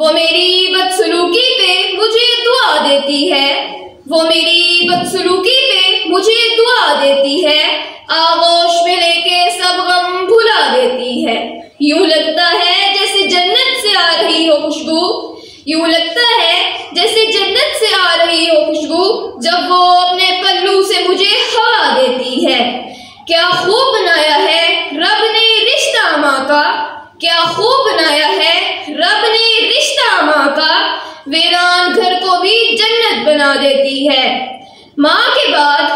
वो मेरी बदसलूकी पे मुझे दुआ देती है। वो मेरी बदसलूकी पे मुझे दुआ देती है। आगोश में लेके सब गम भुला देती है। यूँ लगता है जैसे जन्नत से आ रही हो खुशबू। यूँ लगता है जैसे जन्नत से आ रही हो खुशबू, जब वो अपने पल्लू से मुझे हवा देती है। क्या खूब बनाया है रब ने रिश्ता माँ का। क्या खूब बनाया है रब ने रिश्ता माँ का वीरान घर को भी जन्नत बना देती है। माँ के बाद